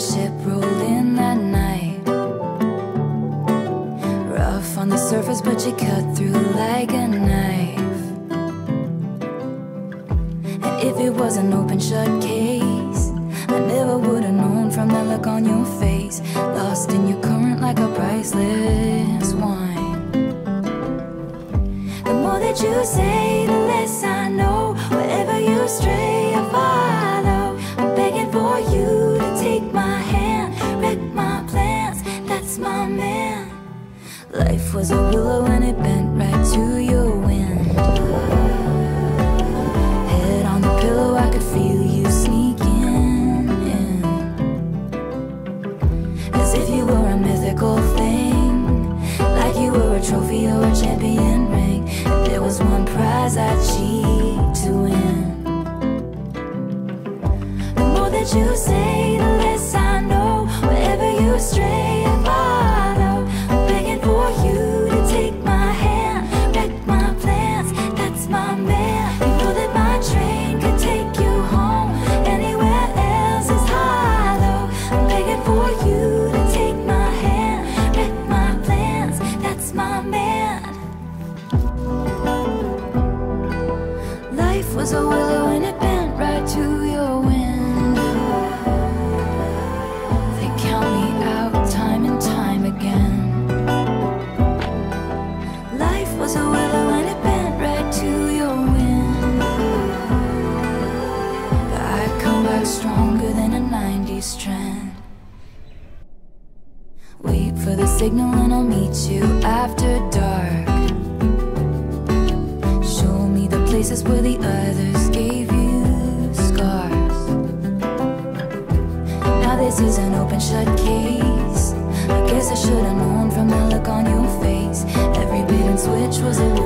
a ship rolled in that night. Rough on the surface, but you cut through like a knife. And if it was an open shut case, I never would have known from that look on your face. Lost in your current like a priceless wine. The more that you say, the less I know. Wherever you stray, That's my man. Life was a willow and it bent right to your wind. Head on the pillow, I could feel you sneaking in. As if you were a mythical thing, like you were a trophy or a champion ring. And there was one prize I'd cheat to win. The more that you say, was a willow and it bent right to your window. They count me out time and time again. Life was a willow and it bent right to your window. But I come back stronger than a 90s trend. Wait for the signal and I'll meet you after dark. Places where the others gave you scars. Now this is an open shut case. I guess I should have known from the look on your face. Every bait and switch was a